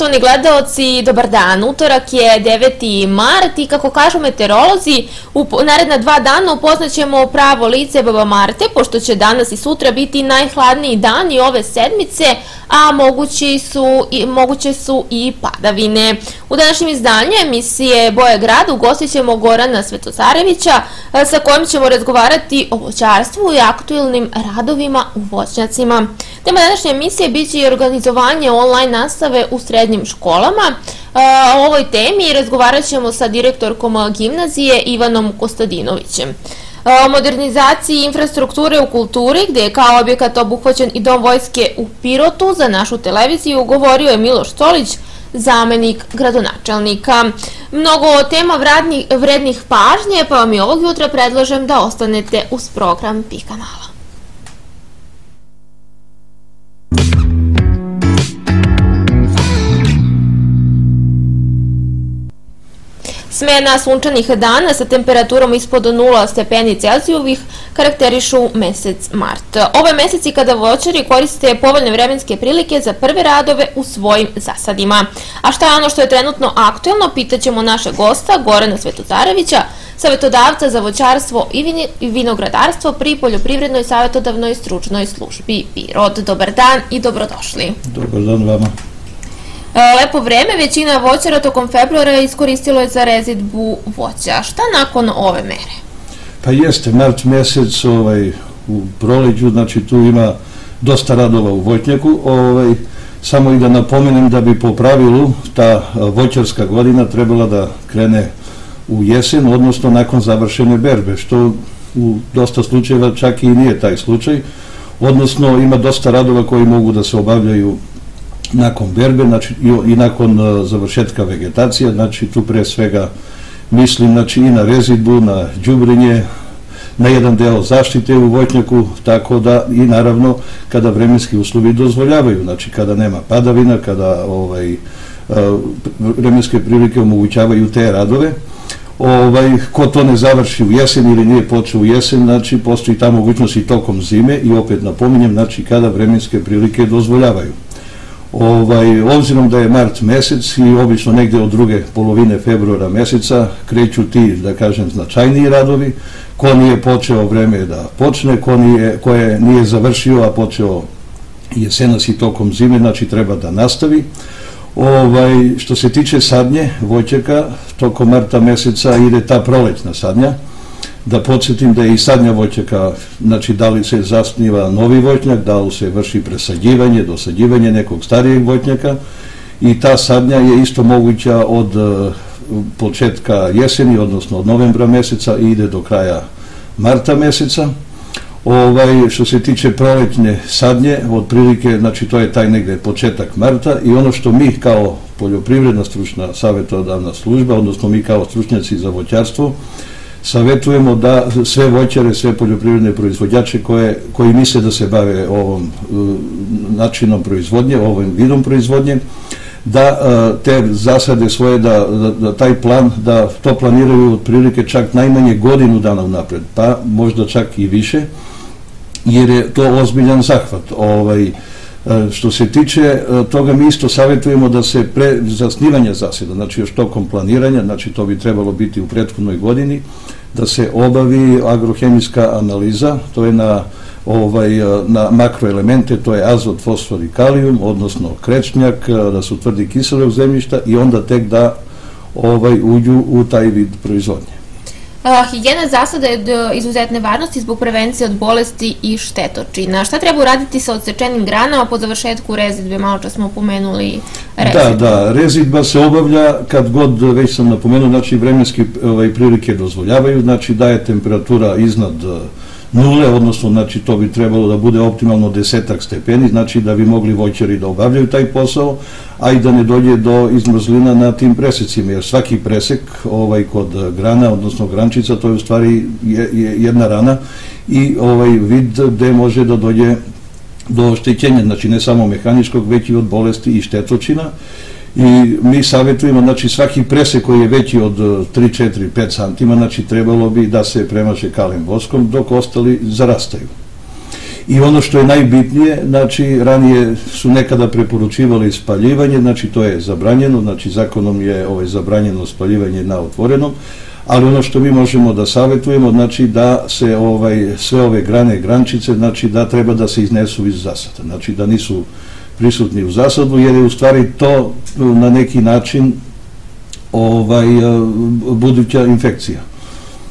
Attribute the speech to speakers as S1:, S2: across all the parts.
S1: Poštovani gledalci, dobar dan. Utorak je 9. mart i kako kažu meteorolozi, u naredna dva dana upoznaćemo pravo lice Baba Marte, pošto će danas i sutra biti najhladniji dan i ove sedmice, a mogući su, i, moguće su i padavine. U današnjem izdanju emisije Boje grad ugostit ćemo Gorana Svetosarevića, sa kojim ćemo razgovarati o voćarstvu i aktualnim radovima u voćnjacima. Tema današnje emisije biće i organizovanje online nastave u srednjim školama. O ovoj temi razgovarat ćemo sa direktorkom gimnazije Ivanom Kostadinovićem. O modernizaciji infrastrukture u kulturi, gde je kao objekat obuhvaćen i dom vojske u Pirotu, za našu televiziju govorio je Miloš Stolić, zamenik gradonačelnika. Mnogo tema vrednih, pažnje, pa vam i ovog jutra predlažem da ostanete uz program PI kanala. Smena sunčanih dana sa temperaturom ispod 0 stepeni Celzijovih karakterišu mesec mart. Ove meseci kada voćari koriste povoljne vremenske prilike za prve radove u svojim zasadima. A šta je ono što je trenutno aktuelno, pitaćemo naše gosta Gorana Svetozarevića, savjetodavca za voćarstvo i vinogradarstvo pri Poljoprivrednoj savjetodavnoj stručnoj službi Pirot. Dobar dan i dobrodošli.
S2: Dobar dan vama.
S1: E, lepo vreme, većina voćara tokom februara iskoristilo je za rezidbu voća. Šta nakon ove mere?
S2: Pa jeste, mart mesec ovaj, u proleđu, znači tu ima dosta radova u voćnjaku, ovaj, samo i da napomenem da bi po pravilu ta voćarska godina trebala da krene u jesen, odnosno nakon završene berbe, što u dosta slučajeva čak i nije taj slučaj, odnosno ima dosta radova koji mogu da se obavljaju nakon berbe znači, i, i nakon uh, završetka vegetacije, znači tu pre svega mislim znači, i na rezidbu, na džubrinje, na jedan deo zaštite u voćnjaku, tako da i naravno kada vremenski uslovi dozvoljavaju, znači kada nema padavina, kada ovaj, uh, vremenske prilike omogućavaju te radove, ovaj, ko to ne završi u jesen ili nije počeo u jesen, znači postoji ta mogućnost i tokom zime i opet napominjem, znači kada vremenske prilike dozvoljavaju. Ovaj, obzirom da je mart mesec i obično negde od druge polovine februara meseca kreću ti, da kažem, značajniji radovi, ko nije počeo vreme da počne, ko, nije, ko je nije završio, a počeo jesenas i tokom zime, znači treba da nastavi. Ovaj, što se tiče sadnje voćaka, tokom marta meseca ide ta prolećna sadnja, Da podsjetim da je i sadnja voćaka, znači da li se zasniva novi voćnjak, da li se vrši presađivanje, dosađivanje nekog starijeg voćnjaka i ta sadnja je isto moguća od e, početka jeseni, odnosno od novembra meseca i ide do kraja marta meseca. Ovaj, što se tiče proletnje sadnje, otprilike, znači to je taj negde početak marta i ono što mi kao poljoprivredna stručna savjetodavna služba, odnosno mi kao stručnjaci za voćarstvo, savetujemo da sve voćare, sve poljoprivredne proizvođače koje, koji misle da se bave ovom uh, načinom proizvodnje, ovom vidom proizvodnje, da uh, te zasade svoje, da, da, da, taj plan, da to planiraju otprilike čak najmanje godinu dana napred, pa možda čak i više, jer je to ozbiljan zahvat. Ovaj, E, što se tiče e, toga, mi isto savjetujemo da se pre zasnivanja zaseda, znači još tokom planiranja, znači to bi trebalo biti u prethodnoj godini, da se obavi agrohemijska analiza, to je na ovaj, e, na makroelemente, to je azot, fosfor i kalijum, odnosno krečnjak, da se utvrdi kiselog zemljišta i onda tek da ovaj, uđu u taj vid proizvodnje.
S1: Higijena zasada je od izuzetne varnosti zbog prevencije od bolesti i štetočina. Šta treba uraditi sa odsečenim granama po završetku rezidbe? Malo čas smo pomenuli rezidbu.
S2: Da, da, rezidba se obavlja kad god, već sam napomenuo, znači vremenske ovaj, prilike dozvoljavaju, znači da je temperatura iznad nule, odnosno znači to bi trebalo da bude optimalno desetak stepeni, znači da bi mogli voćari da obavljaju taj posao, a i da ne dođe do izmrzlina na tim presecima, jer svaki presek ovaj kod grana, odnosno grančica, to je u stvari jedna rana i ovaj vid gde može da dođe do oštećenja, znači ne samo mehaničkog, već i od bolesti i štetočina i mi savjetujemo, znači svaki presek koji je veći od 3, 4, 5 cm, znači trebalo bi da se premaže kalim voskom dok ostali zarastaju. I ono što je najbitnije, znači ranije su nekada preporučivali spaljivanje, znači to je zabranjeno, znači zakonom je ovaj, zabranjeno spaljivanje na otvorenom, ali ono što mi možemo da savjetujemo, znači da se ovaj, sve ove grane, grančice, znači da treba da se iznesu iz zasada, znači da nisu prisutni u zasadu, jer je u stvari to na neki način ovaj, buduća infekcija.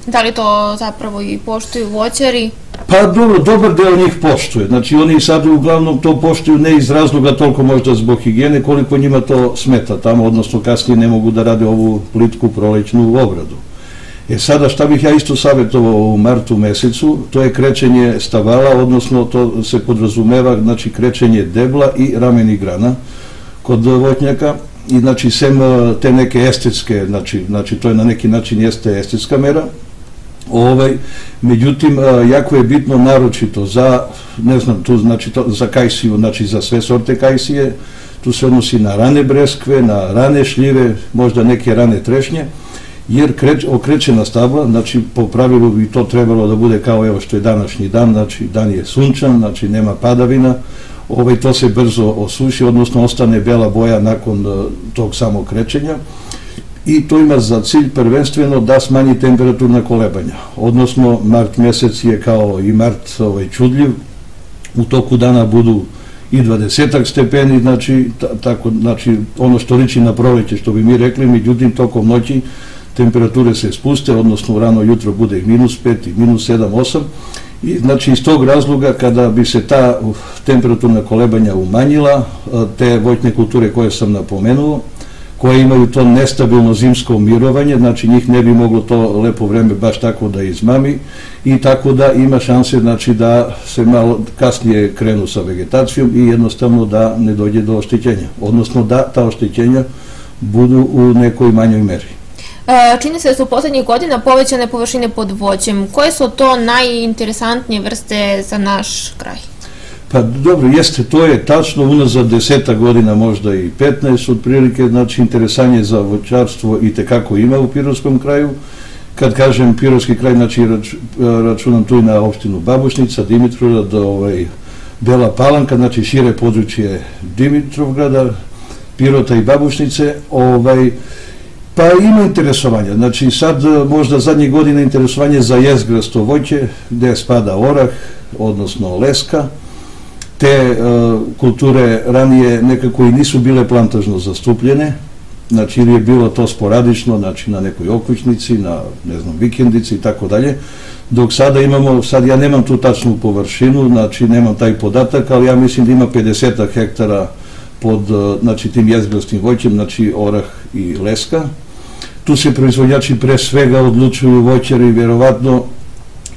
S1: Da li to zapravo i poštuju voćari?
S2: Pa dobro, dobar deo njih poštuje. Znači oni sad uglavnom to poštuju ne iz razloga toliko možda zbog higijene, koliko njima to smeta tamo, odnosno kasnije ne mogu da rade ovu plitku prolećnu obradu. E sada šta bih ja isto savjetovao u martu mesecu, to je krećenje stavala, odnosno to se podrazumeva, znači krećenje debla i ramenih grana kod votnjaka i znači sem e, te neke estetske, znači, znači to je na neki način jeste estetska mera, Ovaj, međutim, e, jako je bitno naročito za, ne znam, tu znači za kajsiju, znači za sve sorte kajsije, tu se odnosi na rane breskve, na rane šljive, možda neke rane trešnje, jer kreć, okrećena stabla, znači po pravilu bi to trebalo da bude kao evo što je današnji dan, znači dan je sunčan, znači nema padavina, ovaj, to se brzo osuši, odnosno ostane bela boja nakon uh, tog samog krećenja i to ima za cilj prvenstveno da smanji temperaturna kolebanja, odnosno mart mesec je kao i mart ovaj, čudljiv, u toku dana budu i 20 stepeni, znači, tako, znači ono što liči na proleće, što bi mi rekli, međutim tokom noći temperature se spuste, odnosno rano jutro bude i minus 5 i minus 7, 8 i znači iz tog razloga kada bi se ta temperaturna kolebanja umanjila, te vojtne kulture koje sam napomenuo, koje imaju to nestabilno zimsko umirovanje, znači njih ne bi moglo to lepo vreme baš tako da izmami. I tako da ima šanse znači da se malo kasnije krenu sa vegetacijom i jednostavno da ne dođe do oštećenja, odnosno da ta oštećenja budu u nekoj manjoj meri.
S1: E, čini se da su poslednjih godina povećane površine pod voćem. Koje su to najinteresantnije vrste za naš kraj?
S2: Pa dobro, jeste, to je tačno unazad deseta godina, možda i 15 otprilike, znači interesanje za voćarstvo i tekako ima u Pirovskom kraju. Kad kažem Pirovski kraj, znači rač, računam tu i na opštinu Babušnica, Dimitrovgrad, ovaj, Bela Palanka, znači šire područje Dimitrovgrada, Pirota i Babušnice, ovaj, Pa ima interesovanja, znači sad možda zadnje godine interesovanje za jezgrasto voće, gde spada orah, odnosno leska, te uh, kulture ranije nekako i nisu bile plantažno zastupljene, znači ili je bilo to sporadično, znači na nekoj okućnici, na ne znam vikendici i tako dalje, dok sada imamo, sad ja nemam tu tačnu površinu, znači nemam taj podatak, ali ja mislim da ima 50 hektara pod uh, znači, tim jezgrastim voćem, znači orah i leska. Tu se proizvodnjači pre svega odlučuju voćari, vjerovatno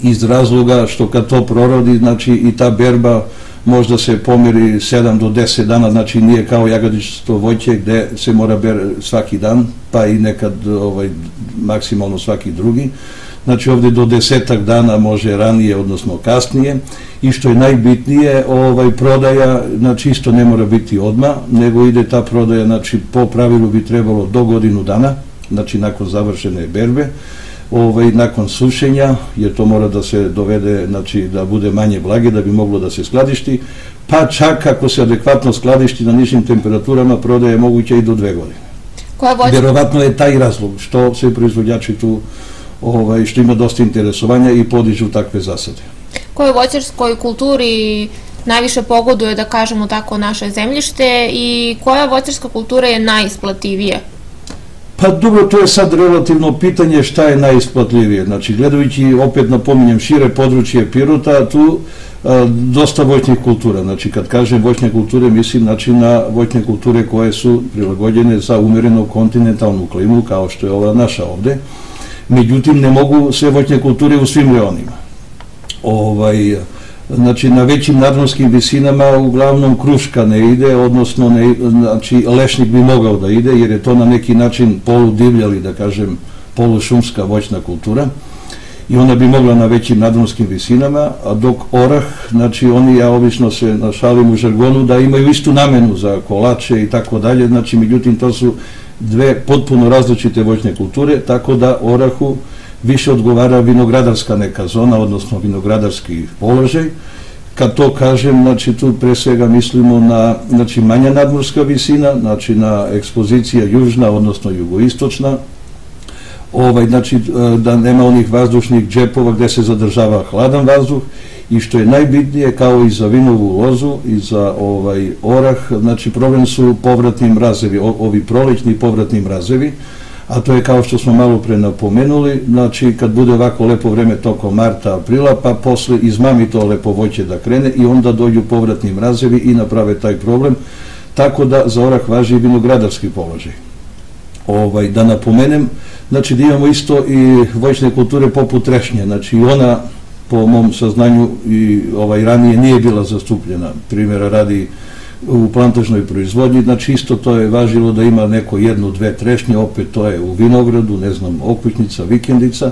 S2: iz razloga što kad to prorodi, znači i ta berba možda se pomeri 7 do 10 dana, znači nije kao jagodičsto voće gde se mora ber svaki dan, pa i nekad ovaj, maksimalno svaki drugi. Znači ovde do desetak dana može ranije, odnosno kasnije i što je najbitnije, ovaj prodaja, znači isto ne mora biti odma, nego ide ta prodaja, znači po pravilu bi trebalo do godinu dana, znači nakon završene berbe, ovaj, nakon sušenja, jer to mora da se dovede, znači da bude manje vlage, da bi moglo da se skladišti, pa čak ako se adekvatno skladišti na nižim temperaturama, prodaje moguće i do dve godine. Koja voća? Verovatno je taj razlog što se proizvodjači tu, ovaj, što ima dosta interesovanja i podižu takve zasade.
S1: Koje voćarskoj kulturi najviše pogoduje, da kažemo tako, naše zemljište i koja voćarska kultura je najisplativija?
S2: Pa dobro, to je sad relativno pitanje šta je najisplatljivije. Znači, gledajući, opet napominjem, šire područje Pirota, tu a, dosta voćnih kultura. Znači, kad kažem voćne kulture, mislim znači, na voćne kulture koje su prilagođene za umerenu kontinentalnu klimu, kao što je ova naša ovde. Međutim, ne mogu sve voćne kulture u svim reonima. Ovaj, znači na većim nadmorskim visinama uglavnom kruška ne ide, odnosno ne, znači lešnik bi mogao da ide jer je to na neki način poludivljali, da kažem, polušumska voćna kultura. I ona bi mogla na većim nadmorskim visinama, a dok orah, znači oni, ja obično se našalim u žargonu da imaju istu namenu za kolače i tako dalje, znači međutim to su dve potpuno različite voćne kulture, tako da orahu више одговара виноградарска нека зона, односно виноградарски положај, като кажем, значи ту пре сега мислимо на значи мања надморска висина, значи на експозиција јужна, односно југоисточна, овај значи да нема оних ваздушних джепова каде се задржава хладен ваздух, и што е најбитнije као и за винову лозу и за овај орах, значи проблем су повратни мразеви, ови пролетни повратни мразеви. A to je kao što smo malo pre napomenuli, znači kad bude ovako lepo vreme tokom marta, aprila, pa posle izmami to lepo voće da krene i onda dođu povratni mrazevi i naprave taj problem, tako da za orah važi i vinogradarski položaj. Ovaj, da napomenem, znači da imamo isto i voćne kulture poput trešnje, znači ona po mom saznanju i ovaj ranije nije bila zastupljena, primjera radi u plantažnoj proizvodnji, znači isto to je važilo da ima neko jednu, dve trešnje, opet to je u vinogradu, ne znam, okvićnica, vikendica,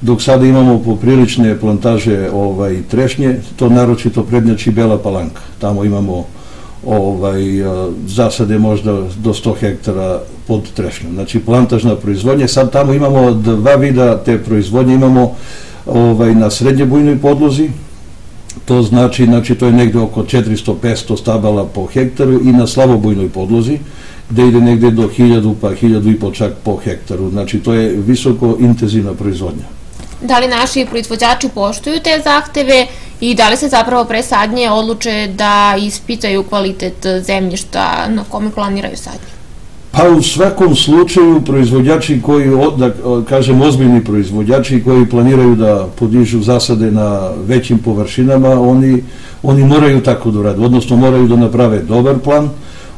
S2: dok sada imamo poprilične plantaže ovaj, trešnje, to naročito prednjači Bela Palanka, tamo imamo ovaj, zasade možda do 100 hektara pod trešnjom, znači plantažna proizvodnja, sad tamo imamo dva vida te proizvodnje, imamo ovaj, na srednje bujnoj podlozi, to znači, znači to je negde oko 400-500 stabala po hektaru i na slavobojnoj podlozi, gde ide negde do 1000 pa 1000 i po čak po hektaru, znači to je visoko intenzivna proizvodnja.
S1: Da li naši proizvođači poštuju te zahteve i da li se zapravo pre sadnje odluče da ispitaju kvalitet zemljišta na kome planiraju sadnje?
S2: Pa u svakom slučaju proizvođači koji, da kažem ozbiljni proizvođači koji planiraju da podižu zasade na većim površinama, oni, oni moraju tako da rade, odnosno moraju da naprave dobar plan,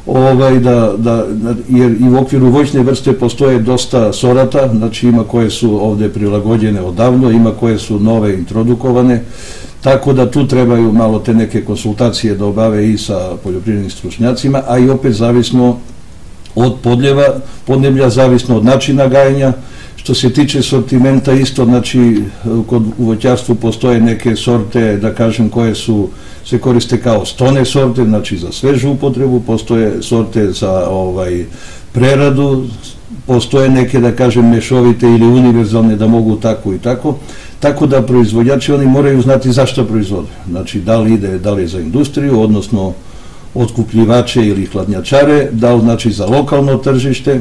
S2: ovaj, da, da, jer i u okviru voćne vrste postoje dosta sorata, znači ima koje su ovde prilagođene odavno, ima koje su nove introdukovane, tako da tu trebaju malo te neke konsultacije da obave i sa poljoprivrednim stručnjacima, a i opet zavisno od podljeva, podneblja, zavisno od načina gajanja. Što se tiče sortimenta isto, znači kod u voćarstvu postoje neke sorte, da kažem, koje su se koriste kao stone sorte, znači za svežu upotrebu, postoje sorte za ovaj preradu, postoje neke, da kažem, mešovite ili univerzalne da mogu tako i tako, tako da proizvođači oni moraju znati zašto proizvode. Znači, da li ide, da li je za industriju, odnosno otkupljivače ili hladnjačare, da li znači za lokalno tržište, e,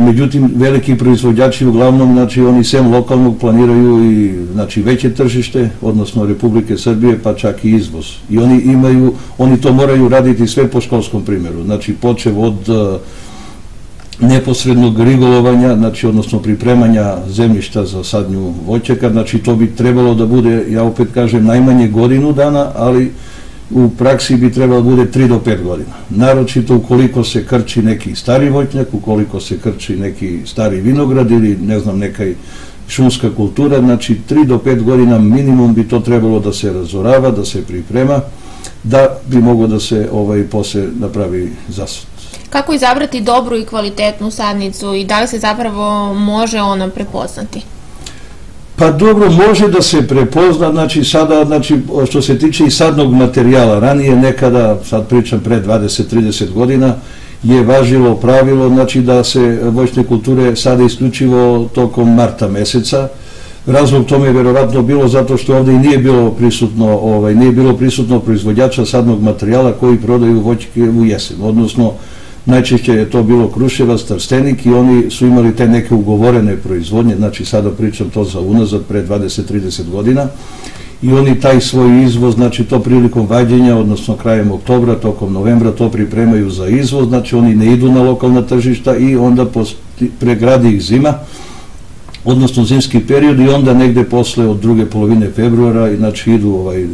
S2: međutim veliki proizvođači uglavnom znači oni sem lokalnog planiraju i znači veće tržište odnosno Republike Srbije pa čak i izvoz. I oni imaju oni to moraju raditi sve po školskom primjeru. Znači počev od e, neposrednog rigolovanja, znači odnosno pripremanja zemljišta za sadnju voćeka, znači to bi trebalo da bude, ja opet kažem, najmanje godinu dana, ali u praksi bi trebalo bude 3 do 5 godina. Naročito ukoliko se krči neki stari voćnjak, ukoliko se krči neki stari vinograd ili ne znam nekaj šumska kultura, znači 3 do 5 godina minimum bi to trebalo da se razorava, da se priprema, da bi mogo da se ovaj posle napravi zasad.
S1: Kako izabrati dobru i kvalitetnu sadnicu i da li se zapravo može ona prepoznati?
S2: Pa dobro, može da se prepozna, znači sada, znači što se tiče i sadnog materijala, ranije nekada, sad pričam pre 20-30 godina, je važilo pravilo, znači da se voćne kulture sada isključivo tokom marta meseca, Razlog tome je verovatno bilo zato što ovde i nije bilo prisutno, ovaj, nije bilo prisutno proizvođača sadnog materijala koji prodaju voćke u jesen, odnosno najčešće je to bilo Kruševac, Trstenik i oni su imali te neke ugovorene proizvodnje, znači sada pričam to za unazad pre 20-30 godina i oni taj svoj izvoz, znači to prilikom vađenja, odnosno krajem oktobra, tokom novembra to pripremaju za izvoz, znači oni ne idu na lokalna tržišta i onda pregradi ih zima, odnosno zimski period i onda negde posle od druge polovine februara, znači idu ovaj,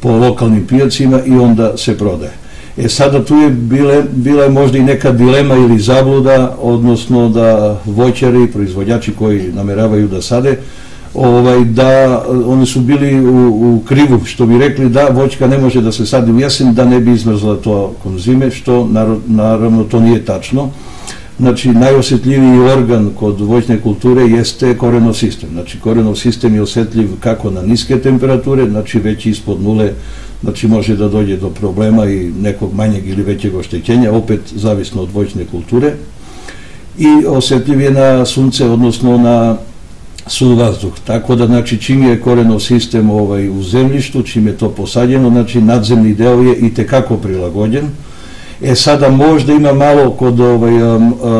S2: po lokalnim pijacima i onda se prodaje. E sada tu je bile, bila je možda i neka dilema ili zabluda, odnosno da voćari, proizvođači koji nameravaju da sade, ovaj, da oni su bili u, u krivu, što bi rekli da voćka ne može da se sadi u jesen, da ne bi izmrzla to kon zime, što naravno to nije tačno. Znači, najosjetljiviji organ kod voćne kulture jeste korenov sistem. Znači, korenov sistem je osjetljiv kako na niske temperature, znači već ispod nule znači može da dođe do problema i nekog manjeg ili većeg oštećenja, opet zavisno od voćne kulture i osetljiv je na sunce, odnosno na su vazduh. Tako da, znači, čim je korenov sistem ovaj, u zemljištu, čim je to posađeno, znači, nadzemni deo je i tekako prilagođen. E sada možda ima malo kod ovaj,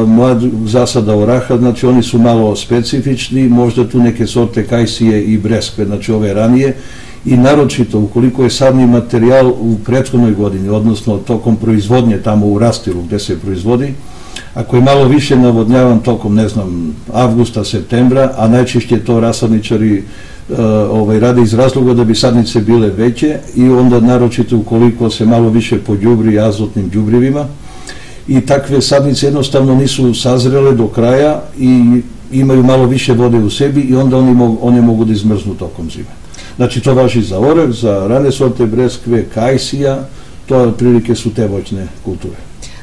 S2: mlad zasada oraha, znači oni su malo specifični, možda tu neke sorte kajsije i breskve, znači ove ranije, i naročito ukoliko je sadni materijal u prethodnoj godini, odnosno tokom proizvodnje tamo u rastilu gde se proizvodi, ako je malo više navodnjavan tokom, ne znam, avgusta, septembra, a najčešće to rasadničari uh, ovaj, rade iz razloga da bi sadnice bile veće i onda naročito ukoliko se malo više pođubri azotnim đubrivima i takve sadnice jednostavno nisu sazrele do kraja i imaju malo više vode u sebi i onda oni one mogu da izmrznu tokom zime. Znači to važi za oreh, za rane sorte breskve, kajsija, to otprilike su te voćne kulture.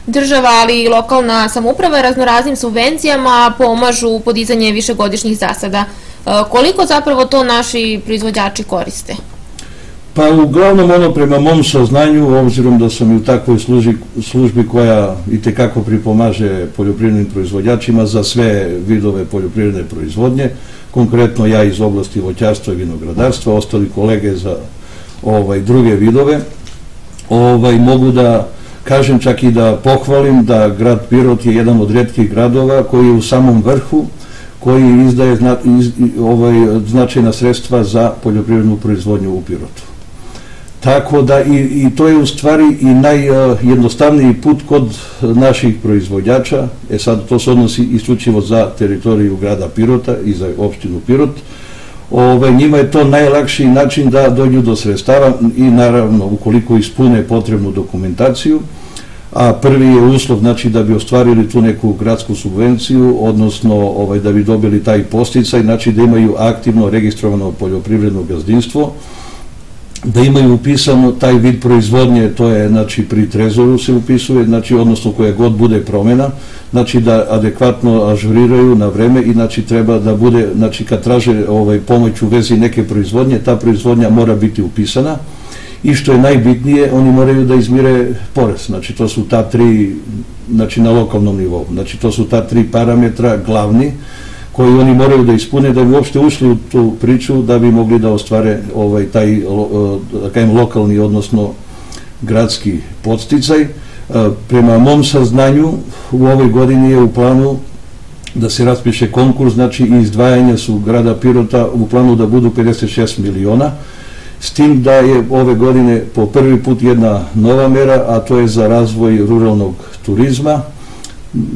S1: Država, ali i lokalna samuprava raznoraznim subvencijama pomažu u podizanje višegodišnjih zasada. E, koliko zapravo to naši proizvođači koriste?
S2: Pa uglavnom ono prema mom saznanju, obzirom da sam i u takvoj službi, službi koja i tekako pripomaže poljoprivrednim proizvođačima za sve vidove poljoprivredne proizvodnje, konkretno ja iz oblasti voćarstva i vinogradarstva, ostali kolege za ovaj druge vidove, ovaj mogu da kažem čak i da pohvalim da grad Pirot je jedan od redkih gradova koji je u samom vrhu koji izdaje zna, iz, ovaj, značajna sredstva za poljoprivrednu proizvodnju u Pirotu. Tako da i, i to je u stvari i najjednostavniji put kod naših proizvođača, e sad to se odnosi isključivo za teritoriju grada Pirota i za opštinu Pirot, Ove, njima je to najlakši način da dođu do sredstava i naravno ukoliko ispune potrebnu dokumentaciju, a prvi je uslov znači da bi ostvarili tu neku gradsku subvenciju, odnosno ovaj, da bi dobili taj posticaj, znači da imaju aktivno registrovano poljoprivredno gazdinstvo, da imaju upisano taj vid proizvodnje, to je znači pri trezoru se upisuje, znači odnosno koja god bude promena, znači da adekvatno ažuriraju na vreme i znači treba da bude, znači kad traže ovaj, pomoć u vezi neke proizvodnje, ta proizvodnja mora biti upisana i što je najbitnije, oni moraju da izmire porez, znači to su ta tri, znači na lokalnom nivou, znači to su ta tri parametra glavni, koji oni moraju da ispune da bi uopšte ušli u tu priču da bi mogli da ostvare ovaj taj da kajem lokalni odnosno gradski podsticaj. E, prema mom saznanju u ovoj godini je u planu da se raspiše konkurs, znači izdvajanja su grada Pirota u planu da budu 56 miliona, s tim da je ove godine po prvi put jedna nova mera, a to je za razvoj ruralnog turizma,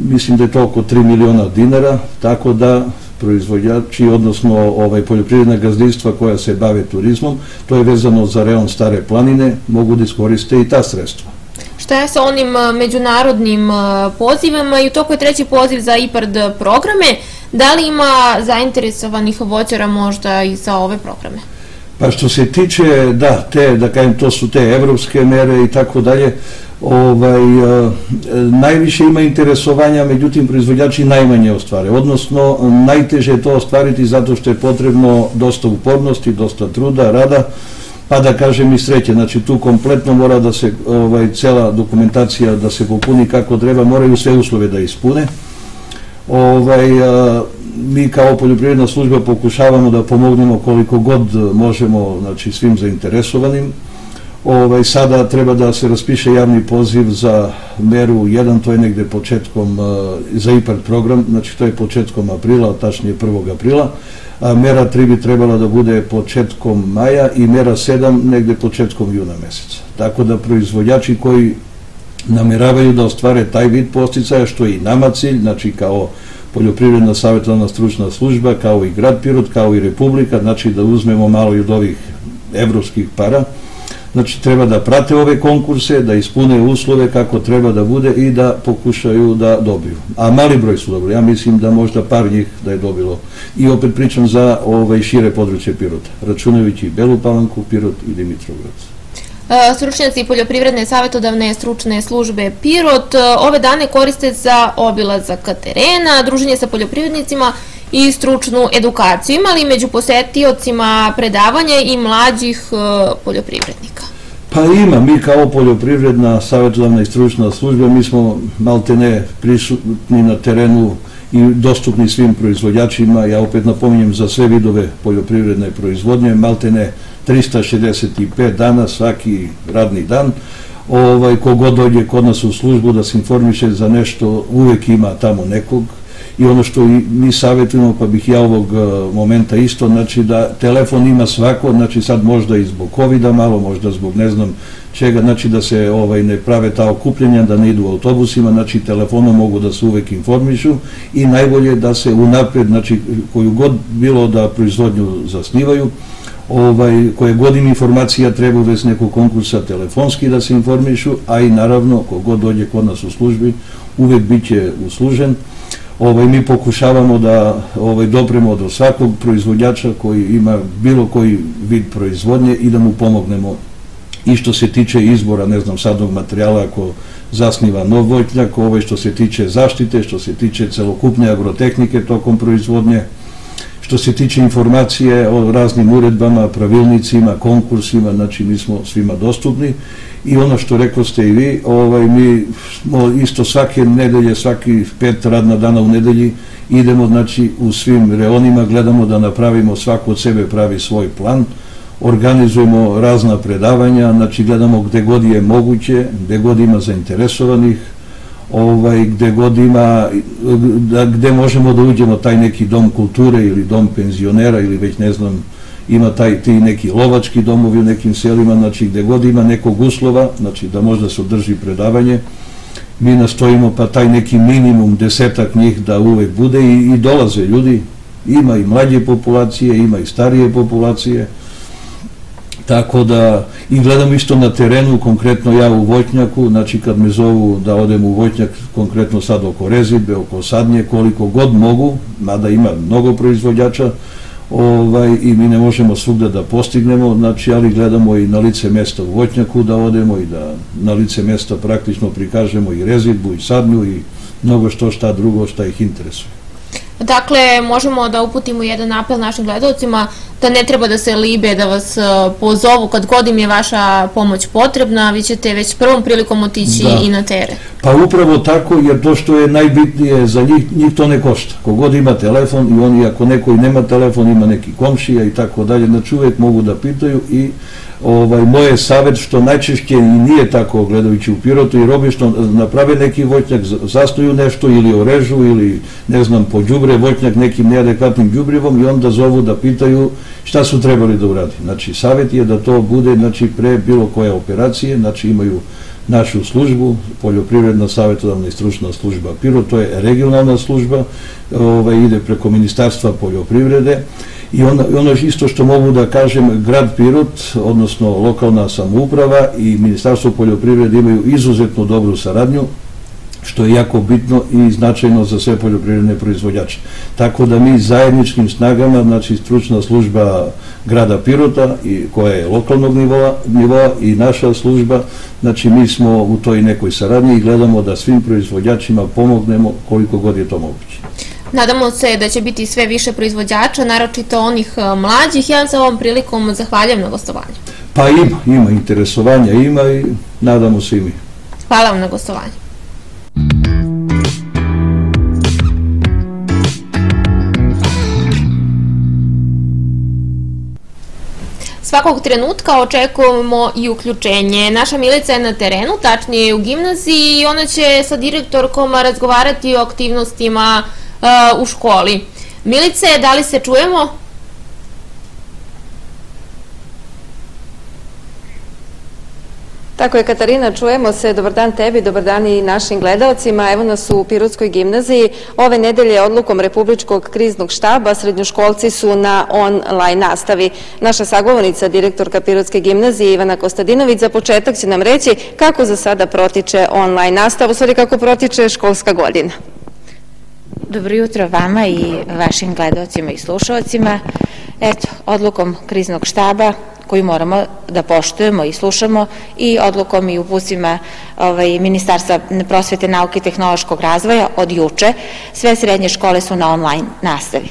S2: mislim da je to oko 3 miliona dinara, tako da proizvođači, odnosno ovaj, poljoprivredna gazdinstva koja se bave turizmom, to je vezano za reon Stare planine, mogu da iskoriste i ta sredstva.
S1: Šta je sa onim međunarodnim pozivama i u toku je treći poziv za IPARD programe, da li ima zainteresovanih voćara možda i za ove programe?
S2: Pa što se tiče, da, te, da kajem, to su te evropske mere i tako dalje, ovaj, e, najviše ima interesovanja, međutim proizvođači najmanje ostvare, odnosno najteže je to ostvariti zato što je potrebno dosta upornosti, dosta truda, rada, pa da kažem i sreće, znači tu kompletno mora da se, ovaj, cela dokumentacija da se popuni kako treba, moraju sve uslove da ispune. Ovaj, a, mi kao poljoprivredna služba pokušavamo da pomognemo koliko god možemo znači, svim zainteresovanim. Ovaj, sada treba da se raspiše javni poziv za meru 1, to je negde početkom, za IPART program, znači to je početkom aprila, tačnije 1. aprila, a mera 3 bi trebala da bude početkom maja i mera 7 negde početkom juna meseca. Tako da proizvođači koji nameravaju da ostvare taj vid posticaja, što je i nama cilj, znači kao poljoprivredna savjetovna stručna služba, kao i grad Pirot, kao i Republika, znači da uzmemo malo i od ovih evropskih para, znači treba da prate ove konkurse, da ispune uslove kako treba da bude i da pokušaju da dobiju. A mali broj su dobili, ja mislim da možda par njih da je dobilo. I opet pričam za ovaj šire područje Pirota, računajući Belu Palanku, Pirot i Dimitrovgrad.
S1: E, stručnjaci poljoprivredne savjetodavne stručne službe Pirot e, ove dane koriste za obilazak terena, druženje sa poljoprivrednicima i stručnu edukaciju. Imali među posetiocima predavanja i mlađih e, poljoprivrednika?
S2: Pa ima, mi kao poljoprivredna savjetodavna i stručna služba, mi smo malte ne prisutni na terenu i dostupni svim proizvođačima, ja opet napominjem za sve vidove poljoprivredne proizvodnje, maltene 365 dana svaki radni dan, ovaj, kogod dođe kod nas u službu da se informiše za nešto, uvek ima tamo nekog, i ono što mi savjetujemo, pa bih ja ovog e, momenta isto, znači da telefon ima svako, znači sad možda i zbog covid malo, možda zbog ne znam čega, znači da se ovaj ne prave ta okupljenja, da ne idu autobusima, znači telefonom mogu da se uvek informišu i najbolje da se unapred, znači koju god bilo da proizvodnju zasnivaju, ovaj, koje god im informacija treba bez nekog konkursa telefonski da se informišu, a i naravno kogod dođe kod nas u službi, uvek bit će uslužen, ovaj, mi pokušavamo da ovaj, dopremo do svakog proizvodjača koji ima bilo koji vid proizvodnje i da mu pomognemo. I što se tiče izbora, ne znam, sadnog materijala ako zasniva nov vojtljak, ovaj što se tiče zaštite, što se tiče celokupne agrotehnike tokom proizvodnje, što se tiče informacije o raznim uredbama, pravilnicima, konkursima, znači mi smo svima dostupni i ono što rekao ste i vi, ovaj, mi smo isto svake nedelje, svaki pet radna dana u nedelji idemo znači u svim reonima, gledamo da napravimo svako od sebe pravi svoj plan, organizujemo razna predavanja, znači gledamo gde god je moguće, gde god ima zainteresovanih, ovaj, gde god ima, da, gde možemo da uđemo taj neki dom kulture ili dom penzionera ili već ne znam, ima taj ti neki lovački domovi u nekim selima, znači gde god ima nekog uslova, znači da možda se održi predavanje, mi nastojimo pa taj neki minimum desetak njih da uvek bude i, dolaze ljudi, ima i mlađe populacije, ima i starije populacije, tako da i gledam isto na terenu, konkretno ja u Vojtnjaku, znači kad me zovu da odem u Vojtnjak, konkretno sad oko Rezidbe, oko Sadnje, koliko god mogu, mada ima mnogo proizvođača, ovaj, i mi ne možemo svugda da postignemo, znači, ali gledamo i na lice mesta u Vojtnjaku da odemo i da na lice mesta praktično prikažemo i rezidbu i sadnju i mnogo što šta drugo šta ih interesuje.
S1: Dakle, možemo da uputimo jedan apel našim gledalcima da ne treba da se libe, da vas e, pozovu kad god im je vaša pomoć potrebna, vi ćete već prvom prilikom otići da. i na teren.
S2: Pa upravo tako, jer to što je najbitnije za njih, njih to ne košta. Kogod ima telefon i oni ako neko i nema telefon, ima neki komšija i tako dalje, znači uvek mogu da pitaju i ovaj, moje savet što najčešće i nije tako gledajući u Pirotu jer obično naprave neki voćnjak, zastoju nešto ili orežu ili ne znam po džubre voćnjak nekim neadekvatnim džubrivom i onda zovu da pitaju šta su trebali da uradi. Znači savet je da to bude znači, pre bilo koje operacije, znači imaju našu službu, poljoprivredna savjetodavna i stručna služba Pirot, to je regionalna služba, ovaj, ide preko ministarstva poljoprivrede I ono, ono isto što mogu da kažem, grad Pirot, odnosno lokalna samouprava i Ministarstvo poljoprivrede imaju izuzetno dobru saradnju, što je jako bitno i značajno za sve poljoprivredne proizvođače. Tako da mi zajedničkim snagama, znači stručna služba grada Pirota, i, koja je lokalnog nivoa, nivoa i naša služba, znači mi smo u toj nekoj saradnji i gledamo da svim proizvođačima pomognemo koliko god je to moguće.
S1: Nadamo se da će biti sve više proizvođača, naročito onih e, mlađih. Ja vam se ovom prilikom zahvaljam na gostovanju.
S2: Pa ima, ima interesovanja, ima i nadamo se i mi.
S1: Hvala vam na gostovanju. Svakog trenutka očekujemo i uključenje. Naša Milica je na terenu, tačnije u gimnaziji i ona će sa direktorkom razgovarati o aktivnostima u školi. Milice, da li se čujemo?
S3: Tako je, Katarina, čujemo se. Dobar dan tebi, dobar dan i našim gledalcima. Evo nas u Pirotskoj gimnaziji. Ove nedelje odlukom Republičkog kriznog štaba srednjoškolci su na online nastavi. Naša sagovornica, direktorka Pirotske gimnazije Ivana Kostadinović, za početak će nam reći kako za sada protiče online nastavu, u stvari kako protiče školska godina.
S4: Dobro jutro vama i vašim gledalcima i slušalcima. Eto, odlukom kriznog štaba koju moramo da poštujemo i slušamo i odlukom i upusima ovaj, Ministarstva prosvete, nauke i tehnološkog razvoja od juče sve srednje škole su na online nastavi.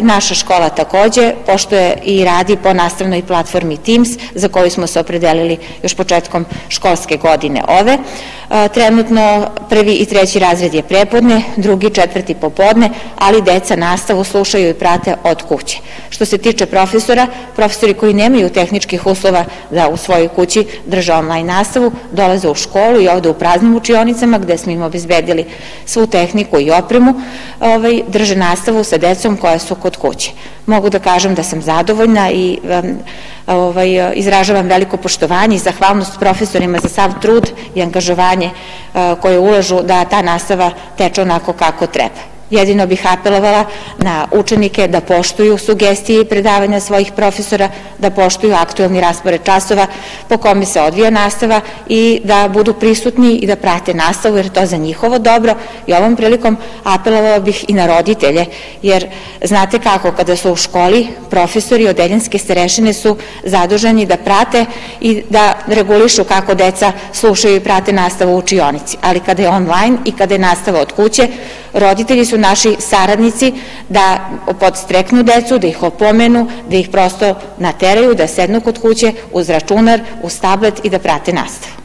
S4: Naša škola takođe poštoje i radi po nastavnoj platformi Teams za koju smo se opredelili još početkom školske godine ove. Trenutno prvi i treći razred je prepodne, drugi, četvrti popodne, ali deca nastavu slušaju i prate od kuće. Što se tiče profesora, profesori koji nemaju tehničkih uslova da u svojoj kući drže online nastavu, dolaze u školu i ovde u praznim učionicama gde smo im obezbedili svu tehniku i opremu, ovaj, drže nastavu sa decom koja su kod kuće. Mogu da kažem da sam zadovoljna i ovaj, izražavam veliko poštovanje i zahvalnost profesorima za sav trud i angažovanje koje ulažu da ta nastava teče onako kako treba. Jedino bih apelovala na učenike da poštuju sugestije i predavanja svojih profesora, da poštuju aktualni raspored časova po kome se odvija nastava i da budu prisutni i da prate nastavu jer to za njihovo dobro. I ovom prilikom apelovala bih i na roditelje jer znate kako kada su u školi profesori odeljenske starešine su zaduženi da prate i da regulišu kako deca slušaju i prate nastavu u učionici, ali kada je online i kada je nastava od kuće, roditelji su naši saradnici da podstreknu decu, da ih opomenu, da ih prosto nateraju da sednu kod kuće uz računar, uz tablet i da prate nastavu.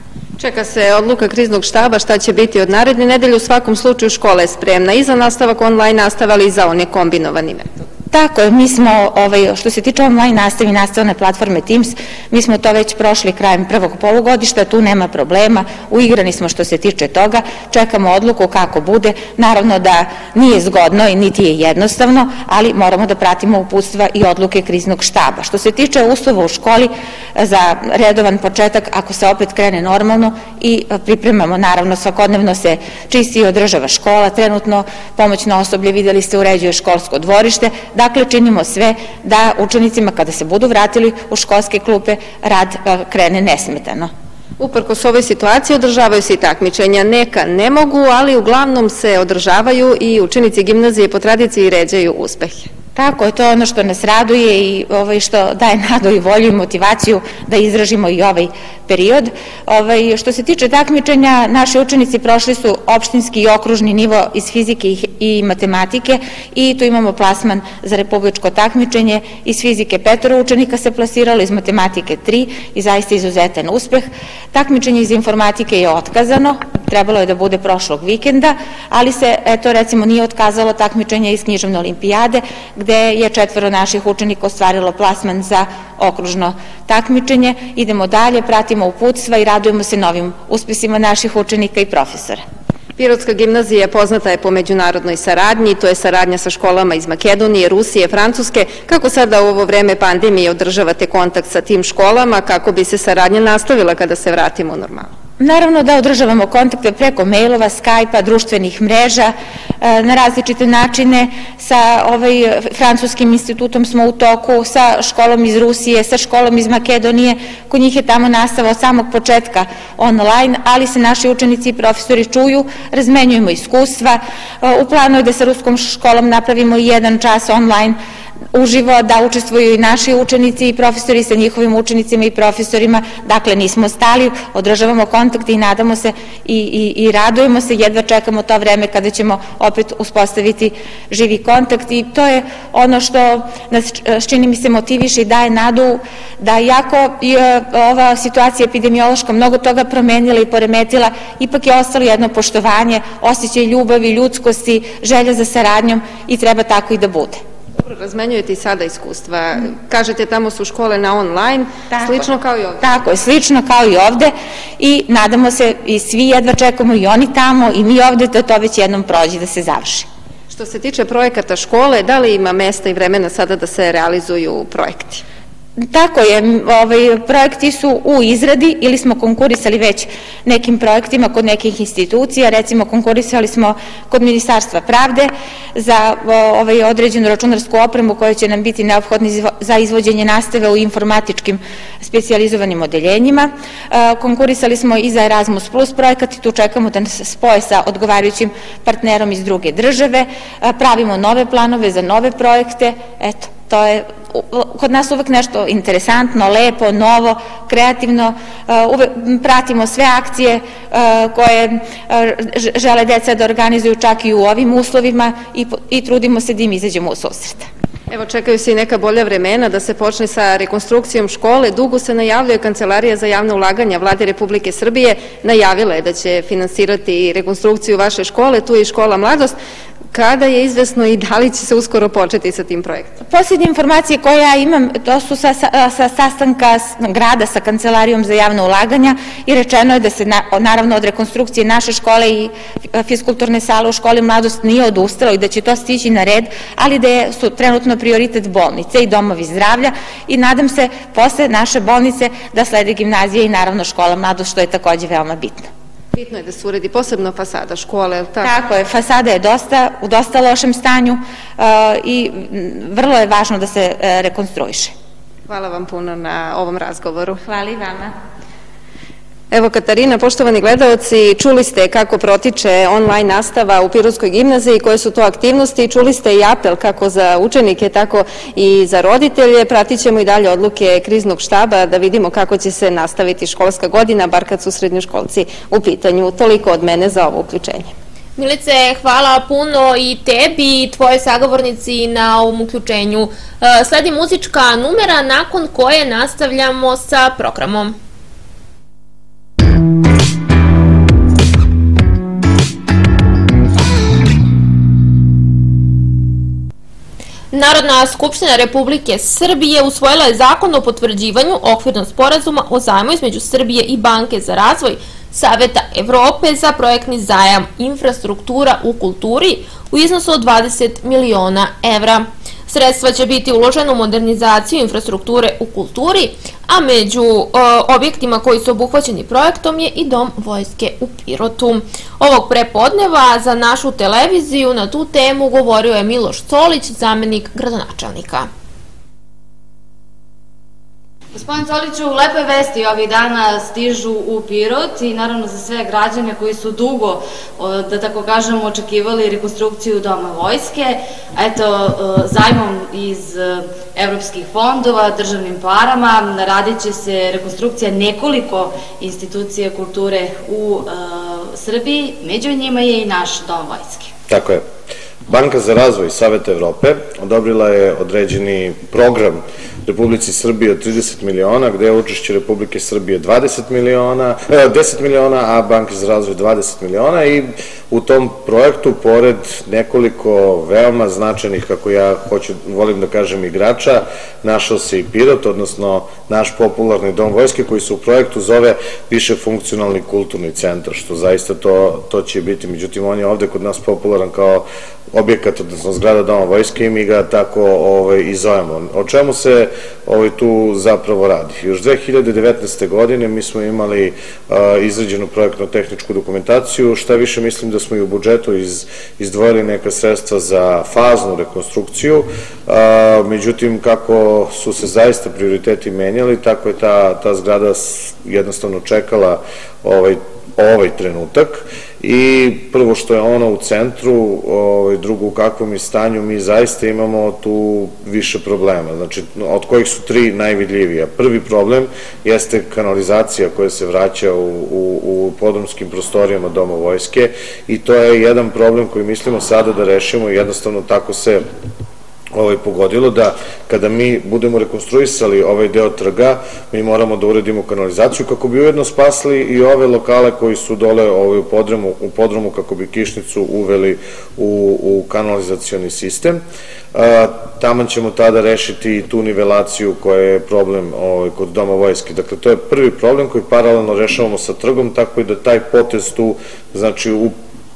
S3: Čeka se odluka kriznog štaba šta će biti od naredne nedelje. U svakom slučaju škola je spremna i za nastavak online nastava, ali i za one kombinovani metod.
S4: Tako je, mi smo, ovaj, što se tiče online nastave i nastavne platforme Teams, mi smo to već prošli krajem prvog polugodišta, tu nema problema, uigrani smo što se tiče toga, čekamo odluku kako bude, naravno da nije zgodno i niti je jednostavno, ali moramo da pratimo uputstva i odluke kriznog štaba. Što se tiče uslova u školi za redovan početak, ako se opet krene normalno i pripremamo, naravno svakodnevno se čisti i održava škola, trenutno pomoćno osoblje, videli ste, uređuje školsko dvorište, Dakle, činimo sve da učenicima kada se budu vratili u školske klupe rad e, krene nesmetano.
S3: Uprkos ovoj situaciji održavaju se i takmičenja. Neka ne mogu, ali uglavnom se održavaju i učenici gimnazije po tradiciji ređaju uspehe.
S4: Tako je, to ono što nas raduje i ovaj, što daje nadu i volju i motivaciju da izražimo i ovaj period. Ovaj, što se tiče takmičenja, naši učenici prošli su opštinski i okružni nivo iz fizike i matematike i tu imamo plasman za republičko takmičenje. Iz fizike petoro učenika se plasiralo, iz matematike tri i zaista izuzetan uspeh. Takmičenje iz informatike je otkazano, trebalo je da bude prošlog vikenda, ali se, eto, recimo, nije otkazalo takmičenje iz književne olimpijade, gde je četvoro naših učenika ostvarilo plasman za okružno takmičenje. Idemo dalje, pratimo uputstva i radujemo se novim uspesima naših učenika i profesora.
S3: Pirotska gimnazija poznata je po međunarodnoj saradnji, to je saradnja sa školama iz Makedonije, Rusije, Francuske. Kako sada u ovo vreme pandemije održavate kontakt sa tim školama, kako bi se saradnja nastavila kada se vratimo u normalu?
S4: Naravno da održavamo kontakte preko mailova, Skype-a, društvenih mreža, e, na različite načine. Sa ovaj, francuskim institutom smo u toku, sa školom iz Rusije, sa školom iz Makedonije. Kod njih je tamo nastava od samog početka online, ali se naši učenici i profesori čuju, razmenjujemo iskustva. E, u planu je da sa ruskom školom napravimo jedan čas online uživo da učestvuju i naši učenici i profesori sa njihovim učenicima i profesorima. Dakle, nismo stali, održavamo kontakte i nadamo se i, i, i radujemo se, jedva čekamo to vreme kada ćemo opet uspostaviti živi kontakt i to je ono što nas čini mi se motiviše i daje nadu da jako je ova situacija epidemiološka mnogo toga promenila i poremetila, ipak je ostalo jedno poštovanje, osjećaj ljubavi, ljudskosti, želja za saradnjom i treba tako i da bude.
S3: Dobro, razmenjujete i sada iskustva. Kažete tamo su škole na online, slično kao i ovde.
S4: Tako je, slično kao i ovde i nadamo se i svi jedva čekamo i oni tamo i mi ovde da to već jednom prođe da se završi.
S3: Što se tiče projekata škole, da li ima mesta i vremena sada da se realizuju projekti?
S4: Tako je, ovaj, projekti su u izradi ili smo konkurisali već nekim projektima kod nekih institucija, recimo konkurisali smo kod Ministarstva pravde za ovaj, određenu računarsku opremu koja će nam biti neophodna za izvođenje nastave u informatičkim specializovanim odeljenjima. E, konkurisali smo i za Erasmus Plus projekat i tu čekamo da nas spoje sa odgovarajućim partnerom iz druge države, e, pravimo nove planove za nove projekte, eto, to je kod nas uvek nešto interesantno, lepo, novo, kreativno, uh, uvek pratimo sve akcije uh, koje uh, žele deca da organizuju čak i u ovim uslovima i, i trudimo se da im izađemo u susret.
S3: Evo čekaju se i neka bolja vremena da se počne sa rekonstrukcijom škole. Dugo se najavljuje Kancelarija za javne ulaganja vlade Republike Srbije. Najavila je da će finansirati rekonstrukciju vaše škole, tu je i škola Mladost. Kada je izvesno i da li će se uskoro početi sa tim projektom?
S4: Posljednje informacije koje ja imam, to su sa, sa, sa sastanka grada sa Kancelarijom za javne ulaganja i rečeno je da se na, naravno od rekonstrukcije naše škole i fiskulturne sale u školi Mladost nije odustalo i da će to stići na red, ali da su trenutno prioritet bolnice i domovi zdravlja i nadam se posle naše bolnice da slede gimnazija i naravno škola Mladost, što je takođe veoma bitno.
S3: Bitno je da se uredi posebno fasada škole, je li tako?
S4: Tako je, fasada je dosta, u dosta lošem stanju uh, i vrlo je važno da se uh, rekonstruiše.
S3: Hvala vam puno na ovom razgovoru.
S4: Hvala i vama.
S3: Evo Katarina, poštovani gledalci, čuli ste kako protiče online nastava u Pirotskoj gimnaziji, koje su to aktivnosti, čuli ste i apel kako za učenike, tako i za roditelje. Pratit ćemo i dalje odluke kriznog štaba da vidimo kako će se nastaviti školska godina, bar kad su srednjoškolci u pitanju. Toliko od mene za ovo uključenje.
S1: Milice, hvala puno i tebi i tvoje sagovornici na ovom uključenju. E, sledi muzička numera nakon koje nastavljamo sa programom. Narodna skupština Republike Srbije usvojila je zakon o potvrđivanju okvirnog sporazuma o zajmu između Srbije i Banke za razvoj Saveta Evrope za projektni zajam infrastruktura u kulturi u iznosu od 20 miliona evra. Sredstva će biti uložena u modernizaciju infrastrukture u kulturi, a među objektima koji su obuhvaćeni projektom je i Dom vojske u Pirotu. Ovog prepodneva za našu televiziju na tu temu govorio je Miloš Colić, zamenik gradonačelnika.
S5: Gospodin Coliću, lepe vesti ovih dana stižu u Pirot i naravno za sve građane koji su dugo, da tako kažemo, očekivali rekonstrukciju Doma vojske. Eto, zajmom iz e, evropskih fondova, državnim parama, radit će se rekonstrukcija nekoliko institucija kulture u e, Srbiji, među njima je i naš Dom vojske.
S6: Tako je. Banka za razvoj Saveta Evrope odobrila je određeni program Republici Srbije od 30 miliona, gde je učešće Republike Srbije 20 miliona, 10 e, miliona, a Banka za razvoj 20 miliona i u tom projektu, pored nekoliko veoma značajnih, kako ja hoću, volim da kažem, igrača, našao se i Pirot, odnosno naš popularni dom vojske, koji se u projektu zove više funkcionalni kulturni centar, što zaista to, to će biti, međutim on je ovde kod nas popularan kao objekat, odnosno zgrada Doma vojske i mi ga tako ovaj, i zovemo. O čemu se ovaj, tu zapravo radi? Još 2019. godine mi smo imali a, izrađenu projektno-tehničku dokumentaciju, šta više mislim da smo i u budžetu iz, izdvojili neka sredstva za faznu rekonstrukciju, međutim kako su se zaista prioriteti menjali, tako je ta, ta zgrada jednostavno čekala ovaj, ovaj trenutak i prvo što je ono u centru, ovaj, drugo u kakvom je stanju, mi zaista imamo tu više problema, znači od kojih su tri najvidljivija. Prvi problem jeste kanalizacija koja se vraća u, u, u podrumskim prostorijama Doma vojske i to je jedan problem koji mislimo sada da rešimo i jednostavno tako se ovaj, pogodilo da kada mi budemo rekonstruisali ovaj deo trga, mi moramo da uredimo kanalizaciju kako bi ujedno spasli i ove lokale koji su dole ovaj, u, podromu, u podromu kako bi kišnicu uveli u, u kanalizacioni sistem. A, taman ćemo tada rešiti i tu nivelaciju koja je problem ovaj, kod Doma vojske. Dakle, to je prvi problem koji paralelno rešavamo sa trgom, tako i da taj potez tu, znači, u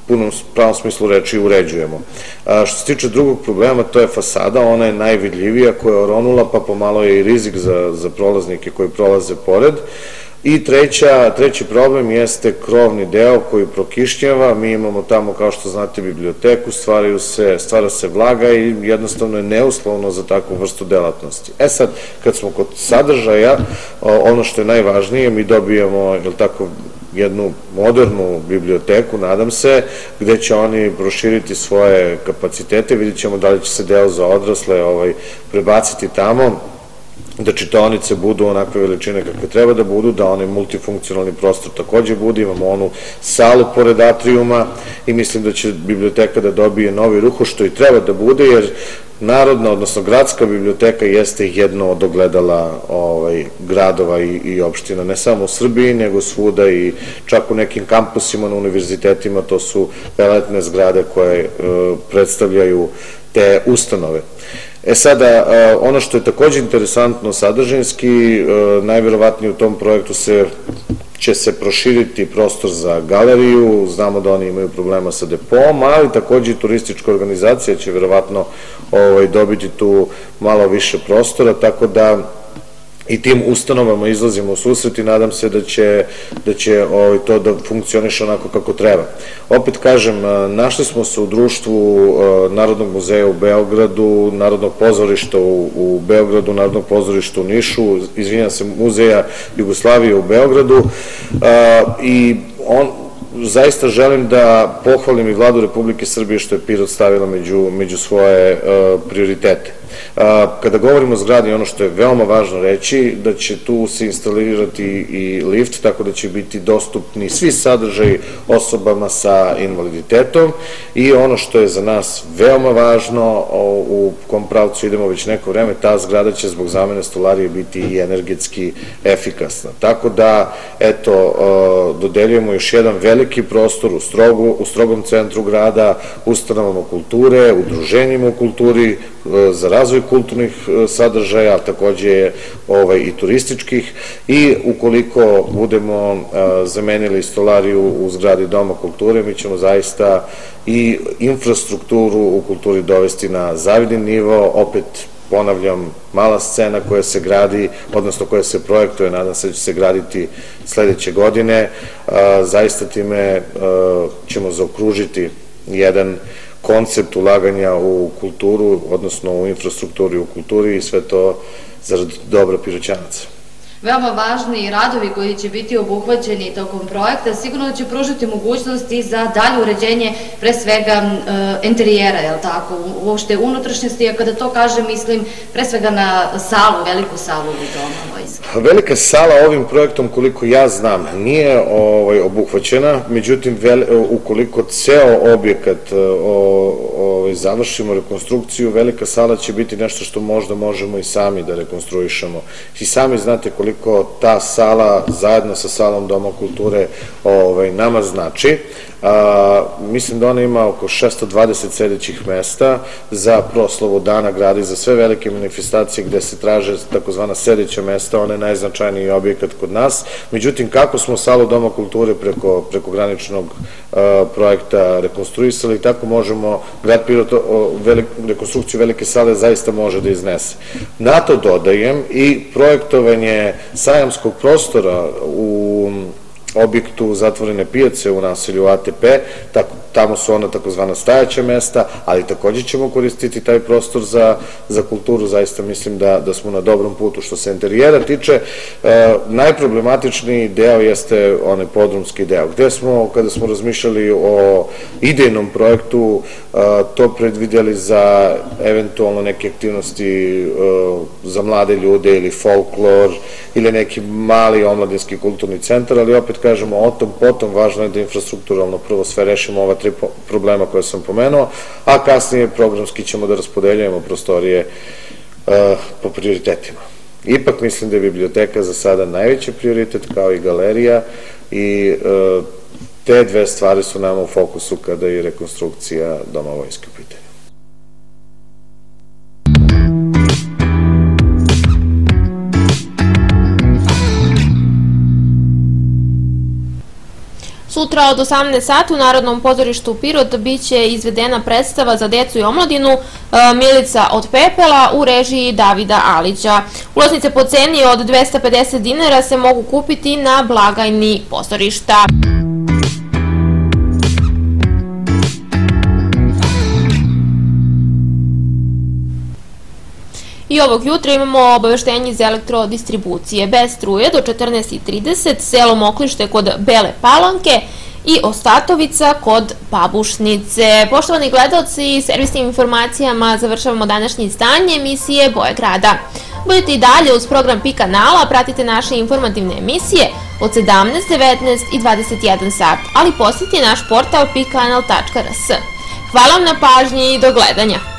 S6: punom pravom smislu reči uređujemo. A, što se tiče drugog problema, to je fasada, ona je najvidljivija koja je oronula, pa pomalo je i rizik za, za prolaznike koji prolaze pored. I treća, treći problem jeste krovni deo koji prokišnjava, mi imamo tamo kao što znate biblioteku, se, stvara se vlaga i jednostavno je neuslovno za takvu vrstu delatnosti. E sad, kad smo kod sadržaja, ono što je najvažnije, mi dobijemo, je tako, jednu modernu biblioteku, nadam se, gde će oni proširiti svoje kapacitete, vidjet ćemo da li će se deo za odrasle ovaj, prebaciti tamo, da čitaonice budu onakve veličine kakve treba da budu, da onaj multifunkcionalni prostor takođe bude, imamo onu salu pored atrijuma i mislim da će biblioteka da dobije novi ruho što i treba da bude, jer Narodna, odnosno gradska biblioteka jeste jedno od ogledala ovaj, gradova i, i opština, ne samo u Srbiji, nego svuda i čak u nekim kampusima na univerzitetima, to su veletne zgrade koje e, predstavljaju te ustanove. E sada, e, ono što je takođe interesantno sadržinski, e, najverovatnije u tom projektu se će se proširiti prostor za galeriju, znamo da oni imaju problema sa depom, ali takođe i turistička organizacija će verovatno ovaj, dobiti tu malo više prostora, tako da i tim ustanovama izlazimo u susret i nadam se da će, da će ovaj, to da funkcioniše onako kako treba. Opet kažem, našli smo se u društvu Narodnog muzeja u Beogradu, Narodnog pozorišta u, u Beogradu, Narodnog pozorišta u Nišu, izvinjam se, Muzeja Jugoslavije u Beogradu i on, zaista želim da pohvalim i vladu Republike Srbije što je Pirot stavila među, među svoje prioritete. Kada govorimo o zgradi, ono što je veoma važno reći, da će tu se instalirati i lift, tako da će biti dostupni svi sadržaji osobama sa invaliditetom i ono što je za nas veoma važno, u kom pravcu idemo već neko vreme, ta zgrada će zbog zamene stolarije biti i energetski efikasna. Tako da, eto, dodeljujemo još jedan veliki prostor u, strogu, u strogom centru grada, ustanovama kulture, udruženjima u kulturi, za razvoj kulturnih e, sadržaja, takođe ovaj, i turističkih. I ukoliko budemo e, zamenili stolariju u zgradi Doma kulture, mi ćemo zaista i infrastrukturu u kulturi dovesti na zavidni nivo, opet ponavljam, mala scena koja se gradi, odnosno koja se projektuje, nadam se da će se graditi sledeće godine, e, zaista time ćemo zaokružiti jedan koncept ulaganja u kulturu, odnosno u infrastrukturi u kulturi i sve to zarad dobra piroćanaca
S5: veoma važni radovi koji će biti obuhvaćeni tokom projekta, sigurno će pružiti mogućnosti za dalje uređenje pre svega uh, interijera, je li tako, uopšte unutrašnjosti, a kada to kažem mislim pre svega na salu, veliku salu u Doma vojske.
S6: Velika sala ovim projektom, koliko ja znam, nije ovaj, obuhvaćena, međutim, vel, ukoliko ceo objekat e, ovaj, završimo rekonstrukciju, velika sala će biti nešto što možda možemo i sami da rekonstruišemo. I sami znate koliko koliko ta sala zajedno sa salom Doma kulture ovaj, nama znači. A, mislim da ona ima oko 620 sedećih mesta za proslavu dana grada i za sve velike manifestacije gde se traže takozvana sedeća mesta, ona je najznačajniji objekat kod nas. Međutim, kako smo salu Doma kulture preko, preko graničnog a, projekta rekonstruisali, tako možemo, grad Pirot velik, rekonstrukciju velike sale zaista može da iznese. Na to dodajem i projektovanje sajamskog prostora u objektu zatvorene pijace u naselju ATP, tako, tamo su ona takozvana stajaća mesta, ali takođe ćemo koristiti taj prostor za, za kulturu, zaista mislim da, da smo na dobrom putu. Što se interijera tiče, e, najproblematičniji deo jeste onaj podrumski deo, gde smo, kada smo razmišljali o idejnom projektu, e, to predvidjeli za eventualno neke aktivnosti e, za mlade ljude ili folklor ili neki mali omladinski kulturni centar, ali opet kažemo o tom potom, važno je da infrastrukturalno prvo sve rešimo ova tri problema koje sam pomenuo, a kasnije programski ćemo da raspodeljujemo prostorije uh, po prioritetima. Ipak mislim da je biblioteka za sada najveći prioritet kao i galerija i uh, te dve stvari su nama u fokusu kada je rekonstrukcija Doma vojske u pitanju.
S1: Sutra od 18 sati u Narodnom pozorištu Pirot biće izvedena predstava za decu i omladinu e, Milica od pepela u režiji Davida Alića. Ulaznice po ceni od 250 dinara se mogu kupiti na blagajni pozorišta. I ovog jutra imamo obaveštenje iz elektrodistribucije. Bez struje do 14.30 selo Moklište kod Bele Palanke i Ostatovica kod Babušnice. Poštovani gledalci, servisnim informacijama završavamo današnji stanje emisije Boje grada. Budete i dalje uz program PI kanala, pratite naše informativne emisije od 17, 19 i 21 sat, ali posjetite naš portal pikanal.rs. Hvala vam na pažnji i do gledanja!